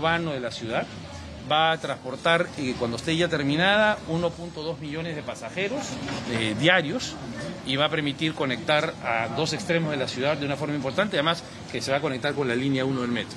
urbano de la ciudad. Va a transportar, eh, cuando esté ya terminada, 1.2 millones de pasajeros eh, diarios y va a permitir conectar a dos extremos de la ciudad de una forma importante, además que se va a conectar con la línea 1 del metro.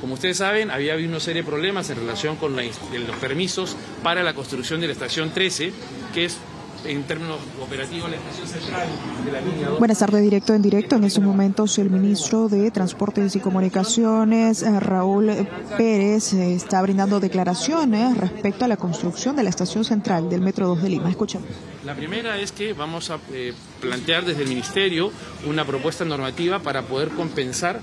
Como ustedes saben, había habido una serie de problemas en relación con los permisos para la construcción de la estación 13, que es en términos operativos la estación central de la línea 2. Buenas tardes, directo en directo. En estos momentos el ministro de Transportes y Comunicaciones, eh, Raúl Pérez, eh, está brindando declaraciones respecto a la construcción de la estación central del Metro 2 de Lima. Escuchamos. La primera es que vamos a eh, plantear desde el Ministerio una propuesta normativa para poder compensar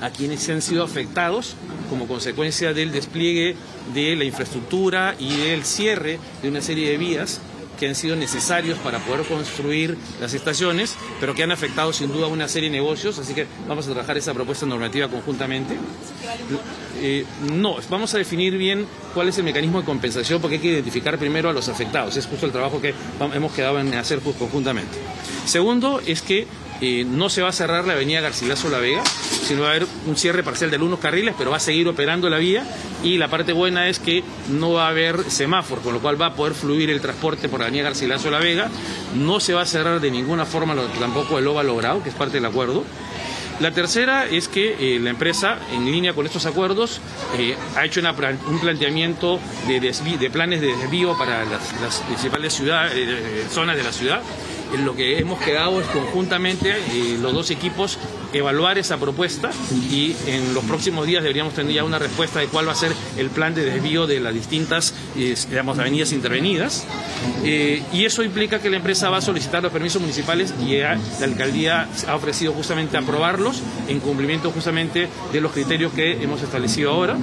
a quienes se han sido afectados como consecuencia del despliegue de la infraestructura y del cierre de una serie de vías que han sido necesarios para poder construir las estaciones, pero que han afectado sin duda una serie de negocios, así que vamos a trabajar esa propuesta normativa conjuntamente. Eh, no, vamos a definir bien cuál es el mecanismo de compensación, porque hay que identificar primero a los afectados. Es justo el trabajo que hemos quedado en hacer conjuntamente. Segundo, es que eh, no se va a cerrar la avenida Garcilaso La Vega, sino va a haber un cierre parcial de unos carriles, pero va a seguir operando la vía y la parte buena es que no va a haber semáforo, con lo cual va a poder fluir el transporte por la avenida Garcilaso La Vega, no se va a cerrar de ninguna forma tampoco el OVA logrado, que es parte del acuerdo. La tercera es que eh, la empresa, en línea con estos acuerdos, eh, ha hecho un planteamiento de, planes de desvío para las, principales ciudades, zonas de la ciudad, lo que hemos quedado es conjuntamente eh, los dos equipos evaluar esa propuesta y en los próximos días deberíamos tener ya una respuesta de cuál va a ser el plan de desvío de las distintas digamos, avenidas intervenidas. Eh, y eso implica que la empresa va a solicitar los permisos municipales y la alcaldía ha ofrecido justamente aprobarlos en cumplimiento justamente de los criterios que hemos establecido ahora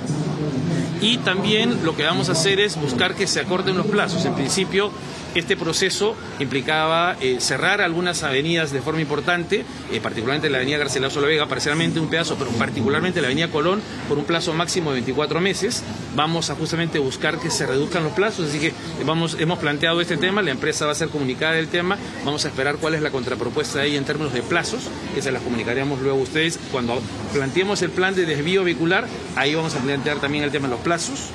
y también lo que vamos a hacer es buscar que se acorten los plazos. En principio, este proceso implicaba eh, cerrar algunas avenidas de forma importante, eh, particularmente la avenida Garcilaso La Vega, parcialmente un pedazo, pero particularmente la avenida Colón, por un plazo máximo de 24 meses. Vamos a justamente buscar que se reduzcan los plazos, así que vamos, hemos planteado este tema, la empresa va a ser comunicada del tema, vamos a esperar cuál es la contrapropuesta ahí en términos de plazos, que se las comunicaríamos luego a ustedes. Cuando planteemos el plan de desvío vehicular, ahí vamos a plantear también el tema de los plazos.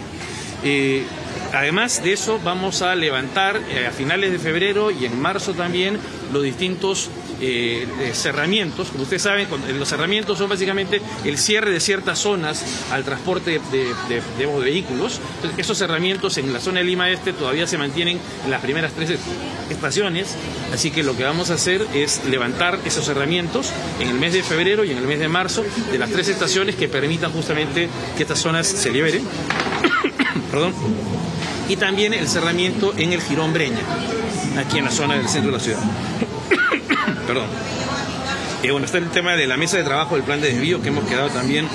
Eh, además de eso, vamos a levantar eh, a finales de febrero y en marzo también los distintos eh, cerramientos. Como ustedes saben, los cerramientos son básicamente el cierre de ciertas zonas al transporte de, vehículos. esos cerramientos en la zona de Lima Este todavía se mantienen en las primeras tres estaciones. Así que lo que vamos a hacer es levantar esos cerramientos en el mes de febrero y en el mes de marzo de las tres estaciones que permitan justamente que estas zonas se liberen. Perdón. Y también el cerramiento en el Girón Breña, aquí en la zona del centro de la ciudad. Perdón. Eh, bueno, está el tema de la mesa de trabajo del plan de desvío que hemos quedado también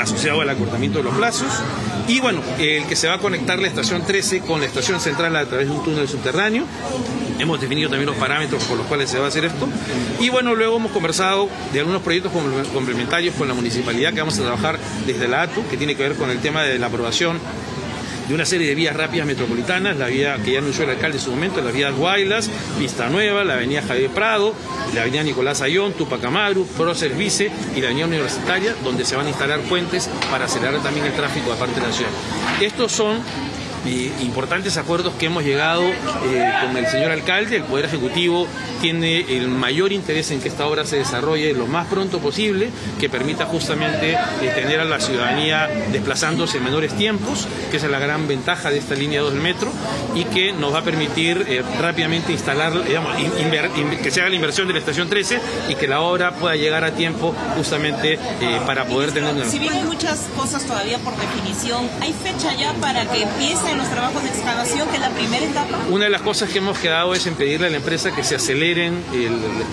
asociado al acortamiento de los plazos. Y bueno, el que se va a conectar la estación 13 con la estación central a través de un túnel subterráneo. Hemos definido también los parámetros por los cuales se va a hacer esto. Y bueno, luego hemos conversado de algunos proyectos complementarios con la municipalidad que vamos a trabajar desde la ATU, que tiene que ver con el tema de la aprobación de una serie de vías rápidas metropolitanas, la vía que ya anunció el alcalde en su momento, las vías Guaylas, Vista Nueva, la avenida Javier Prado, la avenida Nicolás Ayón, Tupac Amaru, Prócer Vice y la avenida Universitaria, donde se van a instalar puentes para acelerar también el tráfico de parte de la ciudad. Estos son importantes acuerdos que hemos llegado eh, con el señor alcalde. El Poder Ejecutivo tiene el mayor interés en que esta obra se desarrolle lo más pronto posible, que permita justamente eh, tener a la ciudadanía desplazándose en menores tiempos, que es la gran ventaja de esta línea 2 del metro, y que nos va a permitir eh, rápidamente instalar, digamos, que se haga la inversión de la estación 13 y que la obra pueda llegar a tiempo justamente para poder tener una... Si bien hay muchas cosas todavía por definición, ¿hay fecha ya para que los trabajos de excavación, que es la primera etapa? Una de las cosas que hemos quedado es en pedirle a la empresa que se aceleren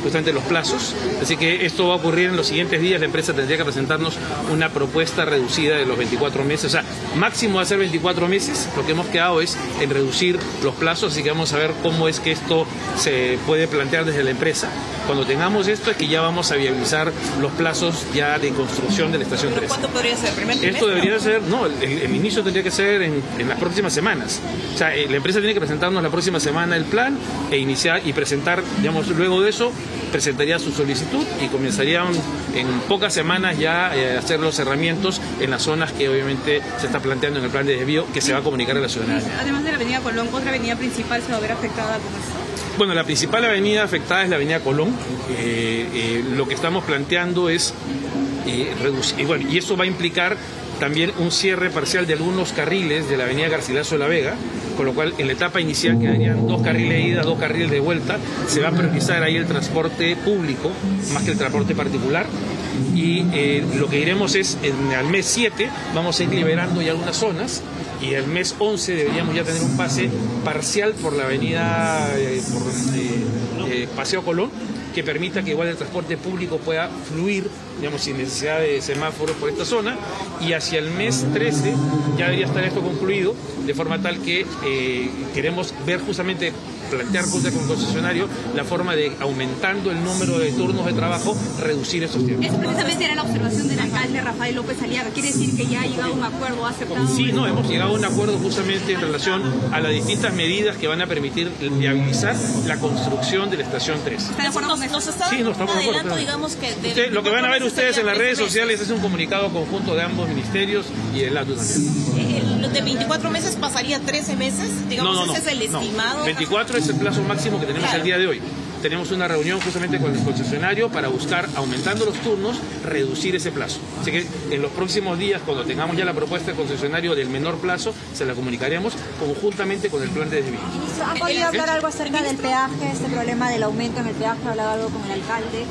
justamente los plazos. Así que esto va a ocurrir en los siguientes días. La empresa tendría que presentarnos una propuesta reducida de los 24 meses. O sea, máximo va a ser 24 meses. Lo que hemos quedado es en reducir los plazos. Así que vamos a ver cómo es que esto se puede plantear desde la empresa. Cuando tengamos esto es que ya vamos a viabilizar los plazos ya de construcción de la estación ¿Pero 3. cuánto podría ser? ¿Primer Esto debería ser, no, el, el inicio tendría que ser en, en las próximas semanas. O sea, eh, la empresa tiene que presentarnos la próxima semana el plan e iniciar y presentar, digamos, luego de eso presentaría su solicitud y comenzarían en pocas semanas ya eh, a hacer los cerramientos en las zonas que obviamente se está planteando en el plan de desvío que se va a comunicar a la ciudadanía. Además de la avenida Colón, ¿otra avenida principal se va a ver afectada con esto? Bueno, la principal avenida afectada es la avenida Colón. Eh, eh, lo que estamos planteando es eh, reducir, y bueno, y eso va a implicar también un cierre parcial de algunos carriles de la avenida Garcilaso de la Vega, con lo cual en la etapa inicial quedarían dos carriles de ida, dos carriles de vuelta, se va a priorizar ahí el transporte público más que el transporte particular. Y eh, lo que iremos es en al mes 7 vamos a ir liberando ya algunas zonas y el mes 11 deberíamos ya tener un pase parcial por la avenida eh, eh, Paseo Colón que permita que igual el transporte público pueda fluir, digamos, sin necesidad de semáforos por esta zona, y hacia el mes 13 ya debería estar esto concluido, de forma tal que eh, queremos ver justamente, plantear junto con el concesionario, la forma de, aumentando el número de turnos de trabajo, reducir esos tiempos. Eso precisamente era la observación del alcalde Rafael López Aliaga. Quiere decir que ya ha llegado a un acuerdo, ha aceptado. Sí, no, hemos llegado a un acuerdo justamente en relación a las distintas medidas que van a permitir viabilizar la construcción de la estación 3. ¿Está de acuerdo Nos, con eso? Sí, no, estamos de acuerdo, digamos que... de Usted- lo que van a ver 24 ustedes en las redes sociales es un comunicado conjunto de ambos ministerios y el ATU también. Eh, de 24 meses pasaría a 13 meses, digamos, ese es el no. estimado. 24 es el plazo máximo que tenemos Claro. el día de hoy. Tenemos una reunión justamente con el concesionario para buscar, aumentando los turnos, reducir ese plazo. Así que en los próximos días, cuando tengamos ya la propuesta del concesionario del menor plazo, se la comunicaremos conjuntamente con el plan de desvío. ¿Han podido hablar algo acerca del peaje, este problema del aumento en el peaje? ¿Ha hablado algo con el alcalde?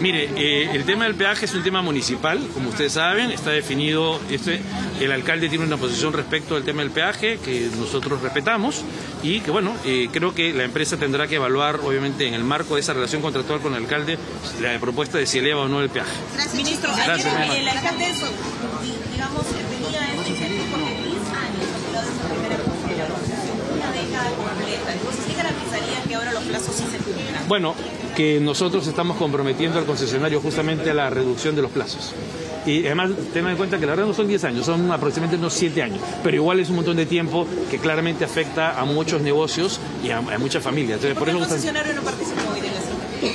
Mire, eh, el tema del peaje es un tema municipal, como ustedes saben, está definido, este, el alcalde tiene una posición respecto al tema del peaje que nosotros respetamos y que bueno, eh, creo que la empresa tendrá que evaluar, obviamente, en el marco de esa relación contractual con el alcalde, la propuesta de si eleva o no el peaje. Ministro, Gracias, ayer Emma. el alcalde, di- digamos, tenía iniciativa porque 10 años una década completa. Entonces, ¿qué garantizaría que ahora los plazos sí se cumplan? Bueno, que nosotros estamos comprometiendo al concesionario justamente a la reducción de los plazos. Y además, tengan en cuenta que la verdad no son 10 años, son aproximadamente unos 7 años, pero igual es un montón de tiempo que claramente afecta a muchos negocios y a, a muchas familias. Entonces, ¿Por por qué el eso justamente- concesionario no participó hoy?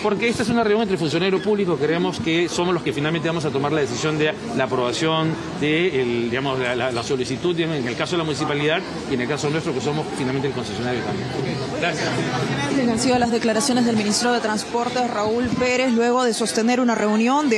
Porque esta es una reunión entre funcionario público, creemos que somos los que finalmente vamos a tomar la decisión de la aprobación de el, digamos, la, la- la solicitud, en el caso de la municipalidad y en el caso nuestro, que somos finalmente el concesionario también. Gracias. Han sido las declaraciones del ministro de Transportes, Raúl Pérez, luego de sostener una reunión de